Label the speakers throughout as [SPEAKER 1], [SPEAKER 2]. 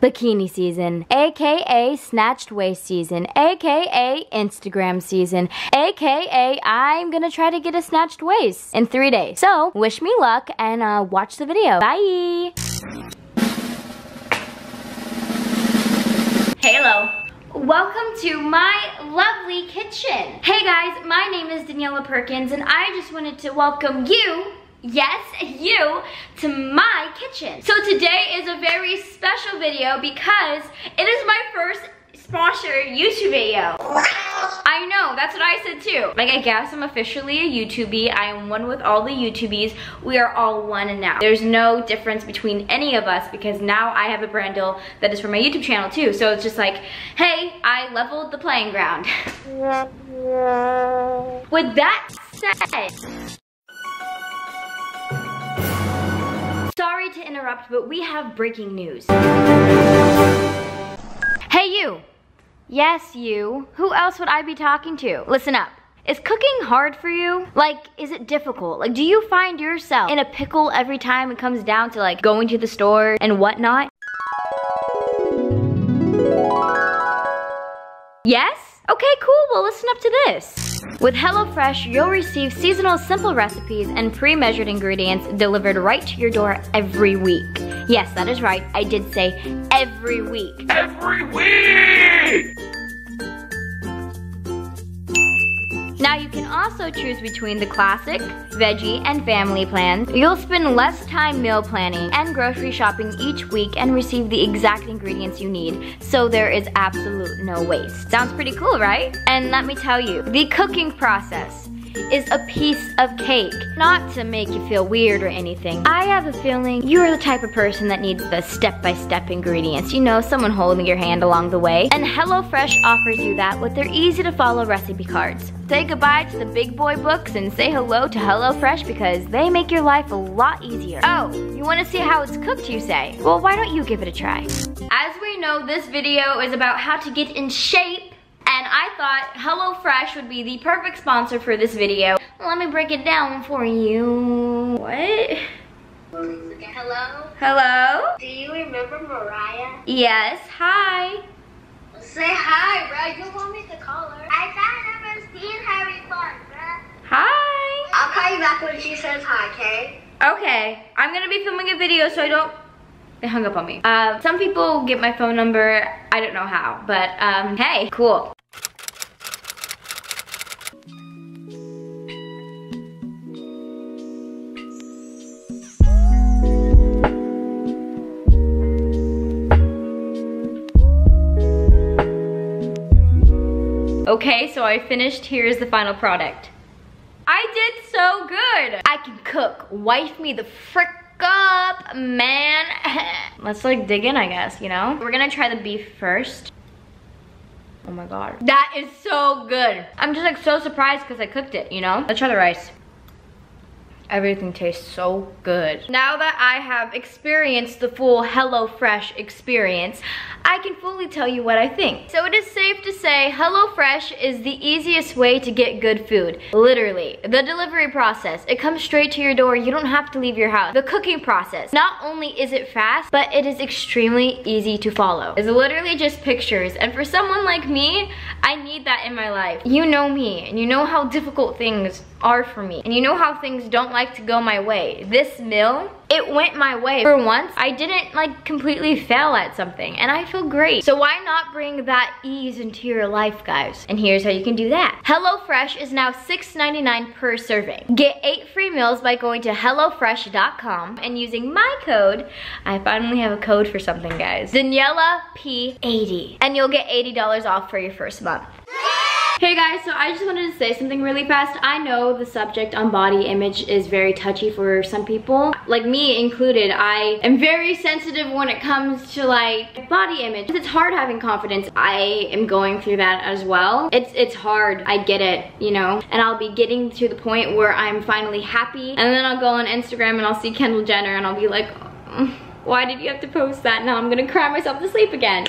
[SPEAKER 1] bikini season, aka snatched waist season, aka Instagram season, aka I'm gonna try to get a snatched waist in three days. So wish me luck and uh, watch the video. Bye! Hello. Welcome to my lovely kitchen. Hey guys, my name is Daniella Perkins and I just wanted to welcome you yes, you, to my kitchen. So today is a very special video because it is my first sponsored YouTube video. I know, that's what I said too. Like I guess I'm officially a YouTubie. I am one with all the YouTubies. We are all one now. There's no difference between any of us because now I have a brand deal that is for my YouTube channel too. So it's just like, hey, I leveled the playing ground. with that said, to interrupt, but we have breaking news. Hey you! Yes, you. Who else would I be talking to? Listen up. Is cooking hard for you? Like, is it difficult? Like, do you find yourself in a pickle every time it comes down to like going to the store and whatnot? Yes? Okay, cool, well listen up to this. With HelloFresh, you'll receive seasonal simple recipes and pre-measured ingredients delivered right to your door every week. Yes, that is right, I did say every week.
[SPEAKER 2] Every week!
[SPEAKER 1] Also choose between the classic, veggie, and family plans. You'll spend less time meal planning and grocery shopping each week and receive the exact ingredients you need, so there is absolute no waste. Sounds pretty cool, right? And let me tell you, the cooking process is a piece of cake. Not to make you feel weird or anything. I have a feeling you're the type of person that needs the step-by-step -step ingredients. You know, someone holding your hand along the way. And HelloFresh offers you that with their easy to follow recipe cards. Say goodbye to the big boy books and say hello to HelloFresh because they make your life a lot easier. Oh, you wanna see how it's cooked, you say? Well, why don't you give it a try? As we know, this video is about how to get in shape and I thought HelloFresh would be the perfect sponsor for this video. Let me break it down for you. What?
[SPEAKER 3] Hello?
[SPEAKER 1] Hello?
[SPEAKER 3] Do you remember Mariah?
[SPEAKER 1] Yes, hi.
[SPEAKER 3] Say hi, bro. You want me to call her? I thought I never seen Harry Potter, bro.
[SPEAKER 1] Hi.
[SPEAKER 3] I'll call you back when she says hi, okay?
[SPEAKER 1] Okay, I'm gonna be filming a video so I don't they hung up on me. Uh, some people get my phone number, I don't know how, but um, hey, cool. Okay, so I finished, here's the final product. I did so good. I can cook, wife me the frick up, man. Let's like dig in, I guess, you know? We're gonna try the beef first. Oh my God. That is so good. I'm just like so surprised because I cooked it, you know? Let's try the rice. Everything tastes so good. Now that I have experienced the full HelloFresh experience, I can fully tell you what I think. So it is safe to say HelloFresh is the easiest way to get good food. Literally. The delivery process, it comes straight to your door. You don't have to leave your house. The cooking process, not only is it fast, but it is extremely easy to follow. It's literally just pictures. And for someone like me, I need that in my life. You know me, and you know how difficult things are for me. And you know how things don't like to go my way. This meal, it went my way. For once, I didn't like completely fail at something and I feel great. So why not bring that ease into your life, guys? And here's how you can do that. HelloFresh is now $6.99 per serving. Get eight free meals by going to HelloFresh.com and using my code. I finally have a code for something, guys. Daniella P80. And you'll get $80 off for your first month. Hey guys, so I just wanted to say something really fast. I know the subject on body image is very touchy for some people, like me included. I am very sensitive when it comes to like body image. It's hard having confidence. I am going through that as well. It's it's hard, I get it, you know, and I'll be getting to the point where I'm finally happy and then I'll go on Instagram and I'll see Kendall Jenner and I'll be like, mm, why did you have to post that? Now I'm gonna cry myself to sleep again.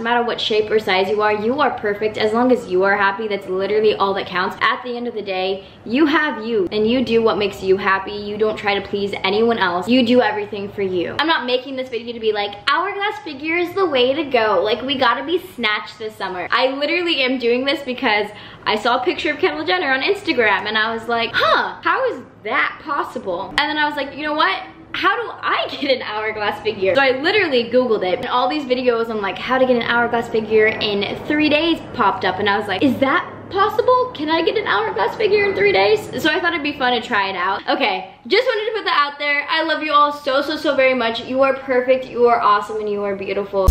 [SPEAKER 1] No matter what shape or size you are, you are perfect. As long as you are happy, that's literally all that counts. At the end of the day, you have you and you do what makes you happy. You don't try to please anyone else. You do everything for you. I'm not making this video to be like, hourglass figure is the way to go. Like, we gotta be snatched this summer. I literally am doing this because I saw a picture of Kendall Jenner on Instagram and I was like, huh, how is that possible? And then I was like, you know what? How do I get an hourglass figure? So I literally Googled it and all these videos on like how to get an hourglass figure in three days popped up and I was like, is that possible? Can I get an hourglass figure in three days? So I thought it'd be fun to try it out. Okay, just wanted to put that out there. I love you all so, so, so very much. You are perfect, you are awesome, and you are beautiful.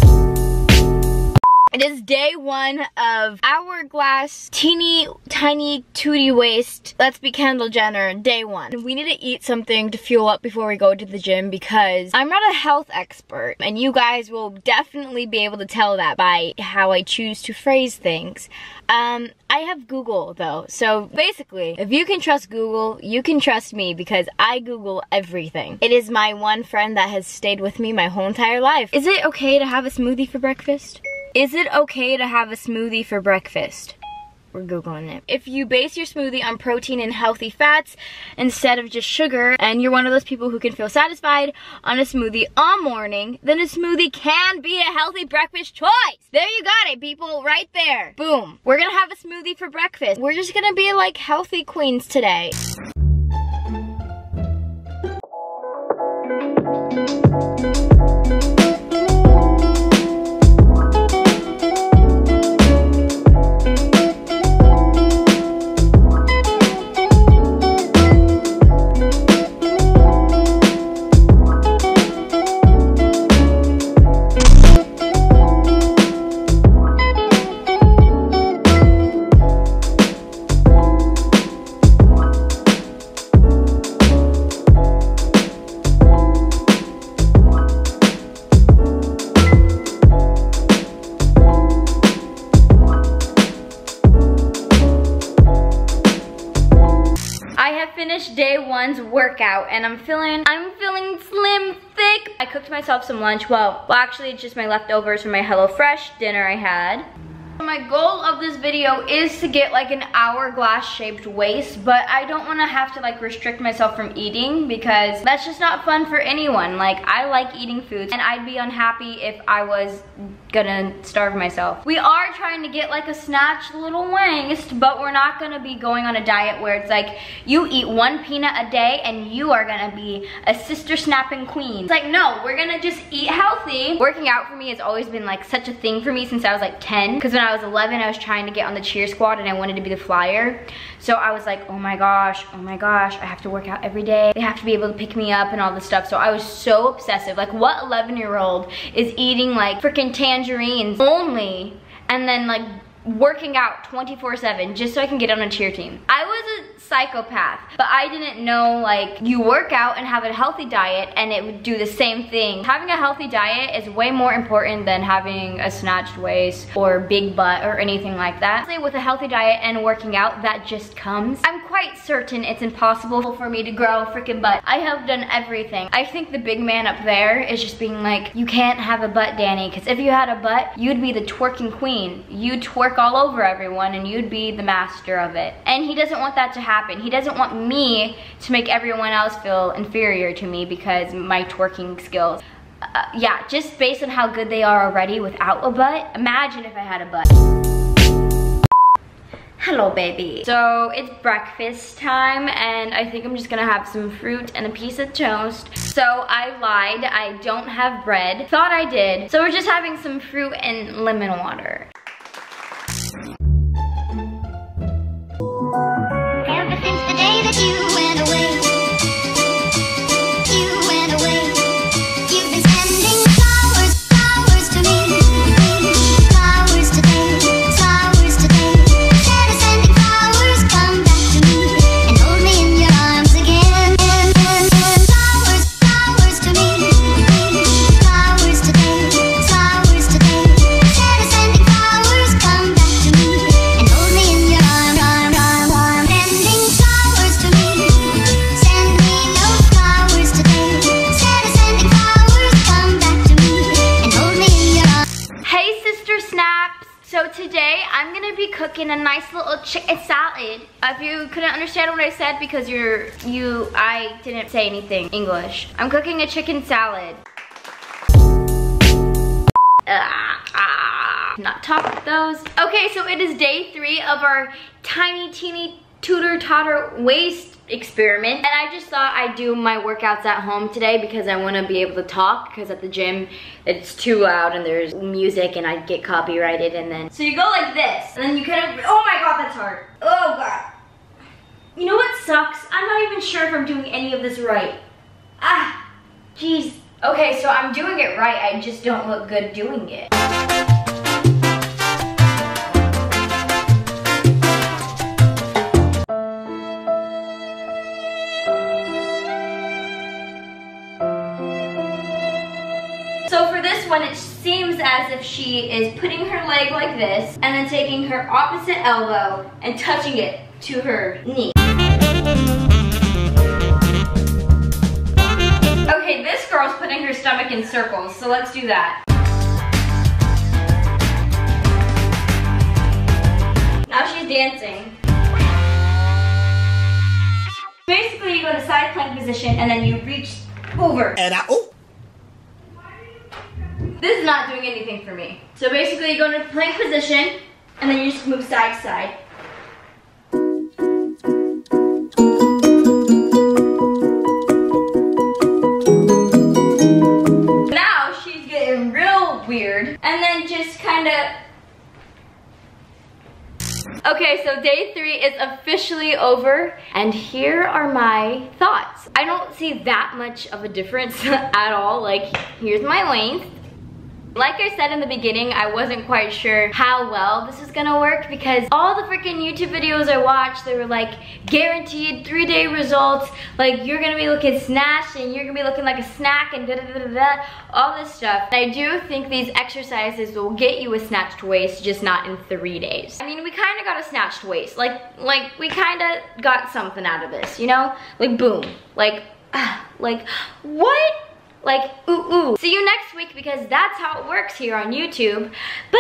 [SPEAKER 1] It is day one of Hourglass Teeny Tiny Tootie Waist Let's Be Kendall Jenner, day one. We need to eat something to fuel up before we go to the gym because I'm not a health expert and you guys will definitely be able to tell that by how I choose to phrase things. Um, I have Google though, so basically, if you can trust Google, you can trust me because I Google everything. It is my one friend that has stayed with me my whole entire life. Is it okay to have a smoothie for breakfast? Is it okay to have a smoothie for breakfast? We're Googling it. If you base your smoothie on protein and healthy fats instead of just sugar, and you're one of those people who can feel satisfied on a smoothie all morning, then a smoothie can be a healthy breakfast choice. There you got it, people, right there. Boom. We're gonna have a smoothie for breakfast. We're just gonna be like healthy queens today. Workout and I'm feeling, I'm feeling slim thick. I cooked myself some lunch. Well, well actually it's just my leftovers from my HelloFresh dinner I had. My goal of this video is to get like an hourglass shaped waist, but I don't wanna have to like restrict myself from eating because that's just not fun for anyone. Like I like eating foods and I'd be unhappy if I was gonna starve myself. We are trying to get like a snatch little waist, but we're not gonna be going on a diet where it's like you eat one peanut a day and you are gonna be a sister snapping queen. It's like, no, we're gonna just eat healthy. Working out for me has always been like such a thing for me since I was like 10. Cause when I was 11, I was trying to get on the cheer squad and I wanted to be the flyer. So I was like, oh my gosh, oh my gosh, I have to work out every day. They have to be able to pick me up and all this stuff. So I was so obsessive. Like what 11 year old is eating like freaking tangerines only and then like working out 24 7 just so I can get on a cheer team. I was a psychopath. But I didn't know like you work out and have a healthy diet and it would do the same thing. Having a healthy diet is way more important than having a snatched waist or big butt or anything like that. With a healthy diet and working out, that just comes. I'm quite certain it's impossible for me to grow a freaking butt. I have done everything. I think the big man up there is just being like, you can't have a butt, Danny, because if you had a butt, you'd be the twerking queen. You'd twerk all over everyone and you'd be the master of it. And he doesn't want that to happen happen. He doesn't want me to make everyone else feel inferior to me because my twerking skills. Uh, yeah, just based on how good they are already without a butt, imagine if I had a butt. Hello, baby. So it's breakfast time and I think I'm just gonna have some fruit and a piece of toast. So I lied, I don't have bread. Thought I did. So we're just having some fruit and lemon water.
[SPEAKER 3] You
[SPEAKER 1] cooking a nice little chicken salad. If you couldn't understand what I said because you're, you, I didn't say anything English. I'm cooking a chicken salad. Ah, ah, not top those. Okay, so it is day three of our tiny teeny tutor totter waist experiment. And I just thought I'd do my workouts at home today because I want to be able to talk because at the gym it's too loud and there's music and I get copyrighted and then. So you go like this and then you kind of, oh my god, that's hard. Oh god. You know what sucks? I'm not even sure if I'm doing any of this right. Ah, jeez. Okay, so I'm doing it right, I just don't look good doing it. One, it seems as if she is putting her leg like this and then taking her opposite elbow and touching it to her knee. Okay, this girl's putting her stomach in circles, so let's do that. Now she's dancing. Basically, you go to side plank position and then you reach over.
[SPEAKER 4] And I, oh,
[SPEAKER 1] This is not doing anything for me. So basically you go into plank position and then you just move side to side. Now she's getting real weird and then just kind of Okay, so day three is officially over, and here are my thoughts. I don't see that much of a difference at all. Like, here's my length. Like I said in the beginning, I wasn't quite sure how well this was gonna work because all the freaking YouTube videos I watched, they were like, guaranteed three day results, like you're gonna be looking snatched and you're gonna be looking like a snack and da da da da da, all this stuff. I do think these exercises will get you a snatched waist, just not in three days. I mean, we kinda got a snatched waist. Like, like we kinda got something out of this, you know? Like boom, like, ah, like, what? Like, ooh, ooh. See you next week because that's how it works here on YouTube. Bye!